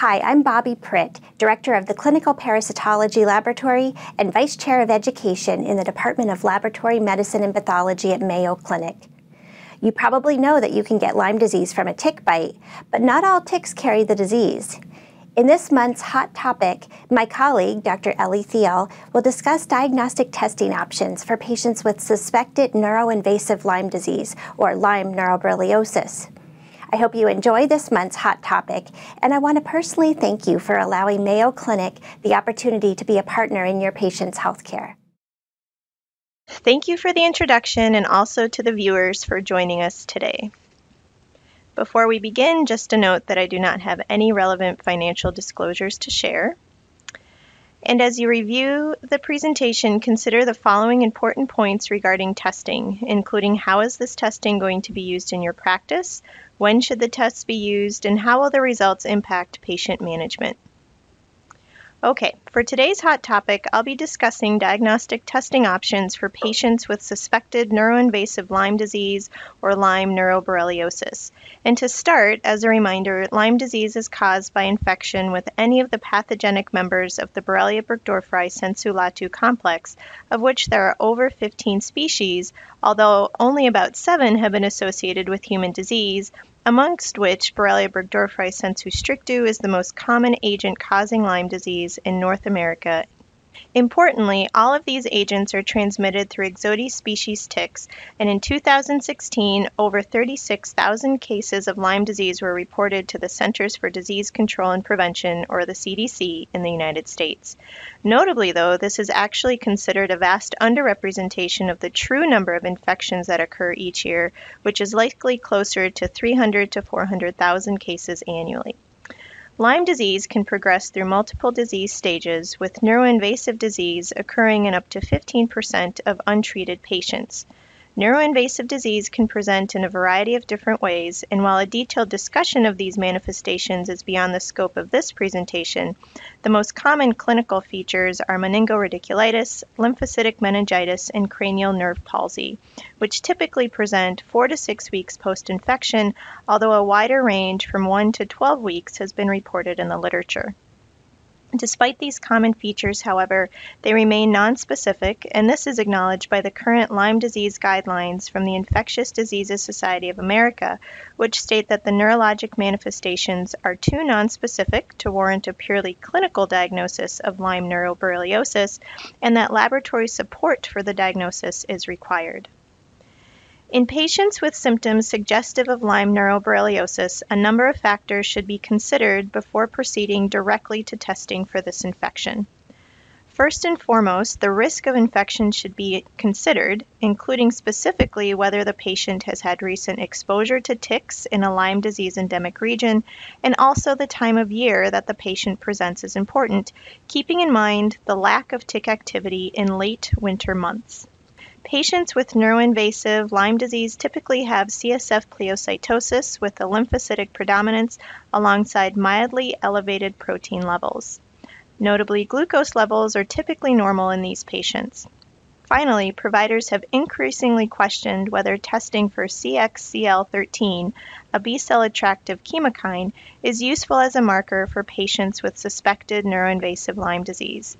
Hi, I'm Bobbi Pritt, Director of the Clinical Parasitology Laboratory and Vice Chair of Education in the Department of Laboratory Medicine and Pathology at Mayo Clinic. You probably know that you can get Lyme disease from a tick bite, but not all ticks carry the disease. In this month's Hot Topic, my colleague, Dr. Ellie Theel, will discuss diagnostic testing options for patients with suspected neuroinvasive Lyme disease, or Lyme neuroborreliosis. I hope you enjoy this month's hot topic, and I want to personally thank you for allowing Mayo Clinic the opportunity to be a partner in your patient's healthcare. Thank you for the introduction and also to the viewers for joining us today. Before we begin, just a note that I do not have any relevant financial disclosures to share. And as you review the presentation, consider the following important points regarding testing, including how is this testing going to be used in your practice, when should the tests be used, and how will the results impact patient management? Okay, for today's hot topic, I'll be discussing diagnostic testing options for patients with suspected neuroinvasive Lyme disease or Lyme neuroborreliosis. And to start, as a reminder, Lyme disease is caused by infection with any of the pathogenic members of the Borrelia burgdorferi sensu lato complex, of which there are over 15 species, although only about seven have been associated with human disease, amongst which Borrelia burgdorferi sensu stricto is the most common agent causing Lyme disease in North America Importantly, all of these agents are transmitted through Ixodes species ticks, and in 2016, over 36,000 cases of Lyme disease were reported to the Centers for Disease Control and Prevention, or the CDC, in the United States. Notably, though, this is actually considered a vast underrepresentation of the true number of infections that occur each year, which is likely closer to 300 to 400,000 cases annually. Lyme disease can progress through multiple disease stages, with neuroinvasive disease occurring in up to 15% of untreated patients. Neuroinvasive disease can present in a variety of different ways, and while a detailed discussion of these manifestations is beyond the scope of this presentation, the most common clinical features are meningoradiculitis, lymphocytic meningitis, and cranial nerve palsy, which typically present four to six weeks post infection, although a wider range from one to 12 weeks has been reported in the literature. Despite these common features, however, they remain nonspecific, and this is acknowledged by the current Lyme disease guidelines from the Infectious Diseases Society of America, which state that the neurologic manifestations are too nonspecific to warrant a purely clinical diagnosis of Lyme neuroborreliosis, and that laboratory support for the diagnosis is required. In patients with symptoms suggestive of Lyme neuroborreliosis, a number of factors should be considered before proceeding directly to testing for this infection. First and foremost, the risk of infection should be considered, including specifically whether the patient has had recent exposure to ticks in a Lyme disease endemic region, and also the time of year that the patient presents is important, keeping in mind the lack of tick activity in late winter months. Patients with neuroinvasive Lyme disease typically have CSF pleocytosis with a lymphocytic predominance alongside mildly elevated protein levels. Notably, glucose levels are typically normal in these patients. Finally, providers have increasingly questioned whether testing for CXCL13, a B cell attractive chemokine, is useful as a marker for patients with suspected neuroinvasive Lyme disease.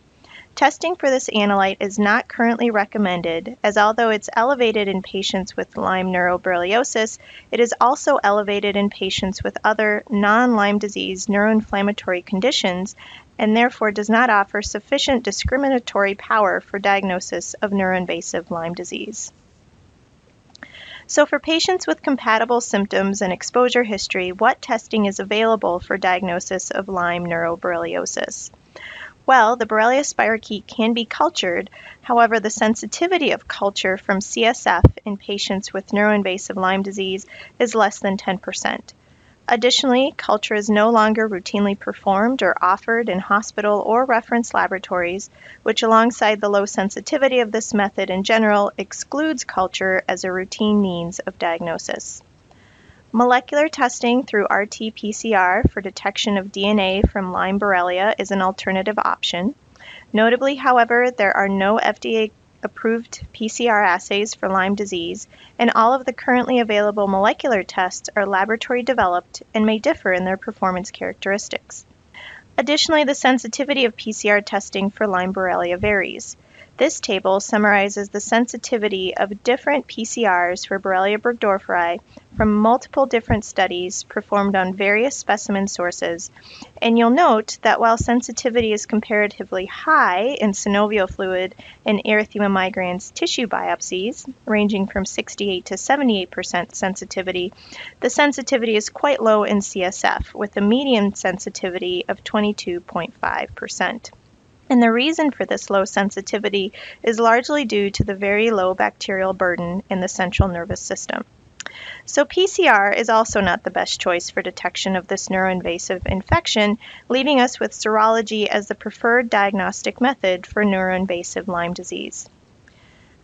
Testing for this analyte is not currently recommended, as although it's elevated in patients with Lyme neuroborreliosis, it is also elevated in patients with other non Lyme disease neuroinflammatory conditions and therefore does not offer sufficient discriminatory power for diagnosis of neuroinvasive Lyme disease. So, for patients with compatible symptoms and exposure history, what testing is available for diagnosis of Lyme neuroborreliosis? Well, the Borrelia spirochete can be cultured. However, the sensitivity of culture from CSF in patients with neuroinvasive Lyme disease is less than 10%. Additionally, culture is no longer routinely performed or offered in hospital or reference laboratories, which, alongside the low sensitivity of this method in general, excludes culture as a routine means of diagnosis. Molecular testing through RT-PCR for detection of DNA from Lyme Borrelia is an alternative option. Notably, however, there are no FDA approved PCR assays for Lyme disease, and all of the currently available molecular tests are laboratory developed and may differ in their performance characteristics. Additionally, the sensitivity of PCR testing for Lyme Borrelia varies. This table summarizes the sensitivity of different PCRs for Borrelia burgdorferi from multiple different studies performed on various specimen sources, and you'll note that while sensitivity is comparatively high in synovial fluid and erythema migrans tissue biopsies, ranging from 68 to 78% sensitivity, the sensitivity is quite low in CSF, with a median sensitivity of 22.5%. And the reason for this low sensitivity is largely due to the very low bacterial burden in the central nervous system. So PCR is also not the best choice for detection of this neuroinvasive infection, leaving us with serology as the preferred diagnostic method for neuroinvasive Lyme disease.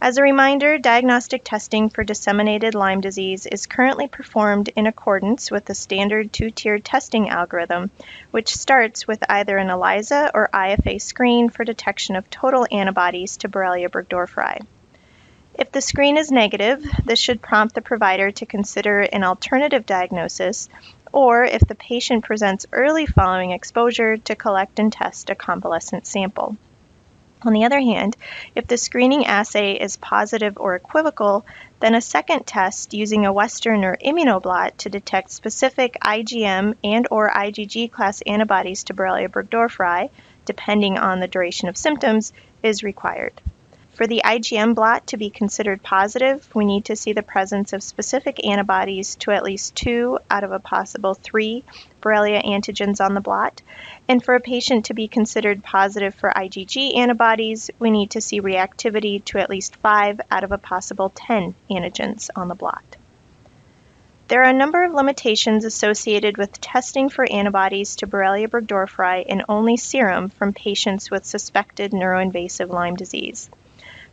As a reminder, diagnostic testing for disseminated Lyme disease is currently performed in accordance with the standard two-tiered testing algorithm, which starts with either an ELISA or IFA screen for detection of total antibodies to Borrelia burgdorferi. If the screen is negative, this should prompt the provider to consider an alternative diagnosis, or if the patient presents early following exposure, to collect and test a convalescent sample. On the other hand, if the screening assay is positive or equivocal, then a second test using a Western or immunoblot to detect specific IgM and or IgG class antibodies to Borrelia burgdorferi, depending on the duration of symptoms, is required. For the IgM blot to be considered positive, we need to see the presence of specific antibodies to at least two out of a possible three Borrelia antigens on the blot. And for a patient to be considered positive for IgG antibodies, we need to see reactivity to at least five out of a possible 10 antigens on the blot. There are a number of limitations associated with testing for antibodies to Borrelia burgdorferi in only serum from patients with suspected neuroinvasive Lyme disease.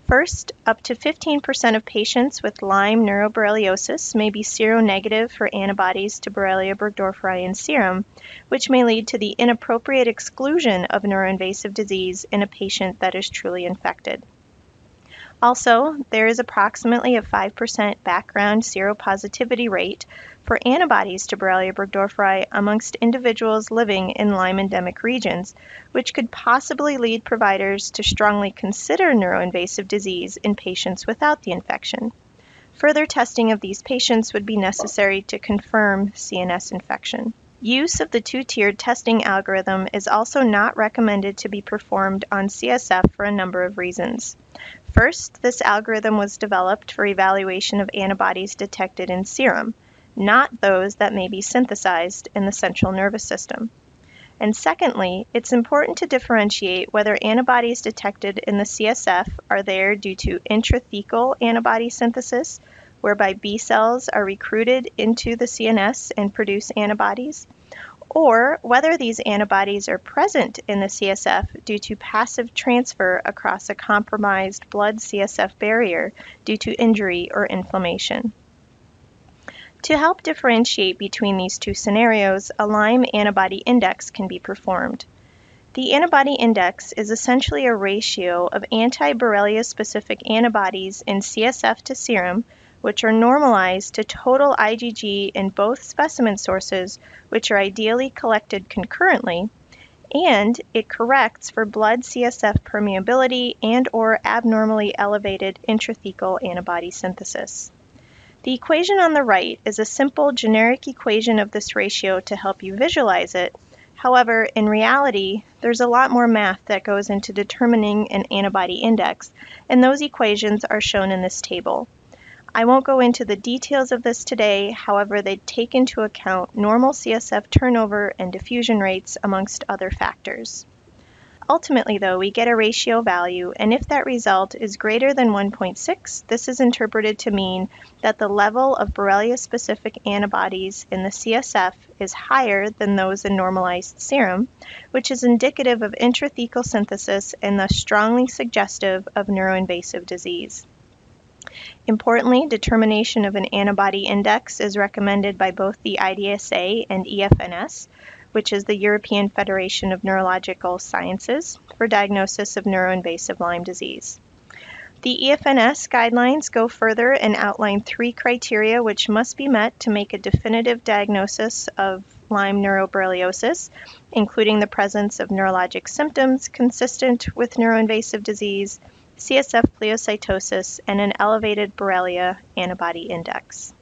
First, up to 15% of patients with Lyme neuroborreliosis may be seronegative for antibodies to Borrelia burgdorferi in serum, which may lead to the inappropriate exclusion of neuroinvasive disease in a patient that is truly infected. Also, there is approximately a 5% background seropositivity rate for antibodies to Borrelia burgdorferi amongst individuals living in Lyme endemic regions, which could possibly lead providers to strongly consider neuroinvasive disease in patients without the infection. Further testing of these patients would be necessary to confirm CNS infection. Use of the two-tiered testing algorithm is also not recommended to be performed on CSF for a number of reasons. First, this algorithm was developed for evaluation of antibodies detected in serum, not those that may be synthesized in the central nervous system. And secondly, it's important to differentiate whether antibodies detected in the CSF are there due to intrathecal antibody synthesis, whereby B cells are recruited into the CNS and produce antibodies, or whether these antibodies are present in the CSF due to passive transfer across a compromised blood CSF barrier due to injury or inflammation. To help differentiate between these two scenarios, a Lyme antibody index can be performed. The antibody index is essentially a ratio of anti-Borrelia specific antibodies in CSF to serum which are normalized to total IgG in both specimen sources, which are ideally collected concurrently, and it corrects for blood CSF permeability and or abnormally elevated intrathecal antibody synthesis. The equation on the right is a simple generic equation of this ratio to help you visualize it. However, in reality, there's a lot more math that goes into determining an antibody index, and those equations are shown in this table. I won't go into the details of this today, however, they take into account normal CSF turnover and diffusion rates amongst other factors. Ultimately, though, we get a ratio value, and if that result is greater than 1.6, this is interpreted to mean that the level of Borrelia-specific antibodies in the CSF is higher than those in normalized serum, which is indicative of intrathecal synthesis and thus strongly suggestive of neuroinvasive disease. Importantly, determination of an antibody index is recommended by both the IDSA and EFNS, which is the European Federation of Neurological Sciences, for diagnosis of neuroinvasive Lyme disease. The EFNS guidelines go further and outline three criteria which must be met to make a definitive diagnosis of Lyme neuroborreliosis, including the presence of neurologic symptoms consistent with neuroinvasive disease, CSF pleocytosis, and an elevated Borrelia antibody index.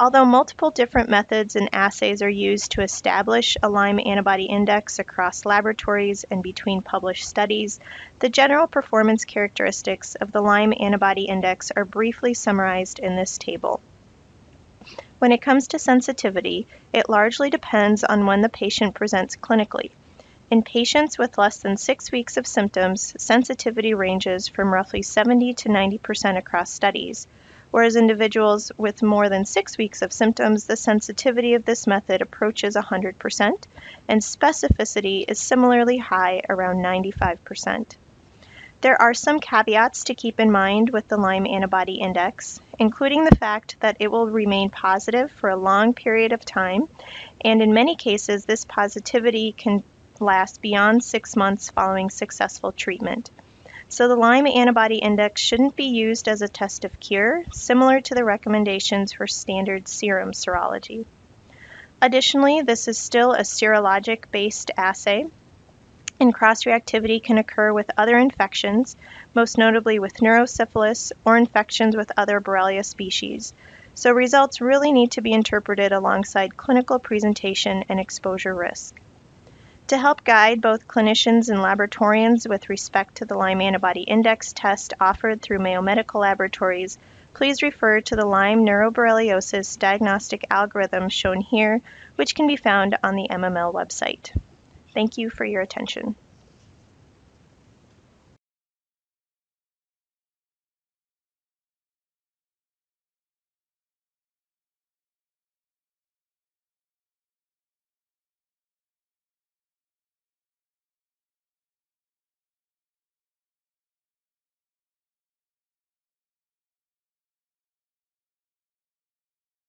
Although multiple different methods and assays are used to establish a Lyme antibody index across laboratories and between published studies, the general performance characteristics of the Lyme antibody index are briefly summarized in this table. When it comes to sensitivity, it largely depends on when the patient presents clinically. In patients with less than six weeks of symptoms, sensitivity ranges from roughly 70 to 90% across studies whereas individuals with more than six weeks of symptoms, the sensitivity of this method approaches 100%, and specificity is similarly high, around 95%. There are some caveats to keep in mind with the Lyme antibody index, including the fact that it will remain positive for a long period of time, and in many cases, this positivity can last beyond six months following successful treatment. So the Lyme antibody index shouldn't be used as a test of cure, similar to the recommendations for standard serum serology. Additionally, this is still a serologic based assay, and cross reactivity can occur with other infections, most notably with neurosyphilis or infections with other Borrelia species. So results really need to be interpreted alongside clinical presentation and exposure risk. To help guide both clinicians and laboratorians with respect to the Lyme antibody index test offered through Mayo Medical Laboratories, please refer to the Lyme neuroborreliosis diagnostic algorithm shown here, which can be found on the MML website. Thank you for your attention.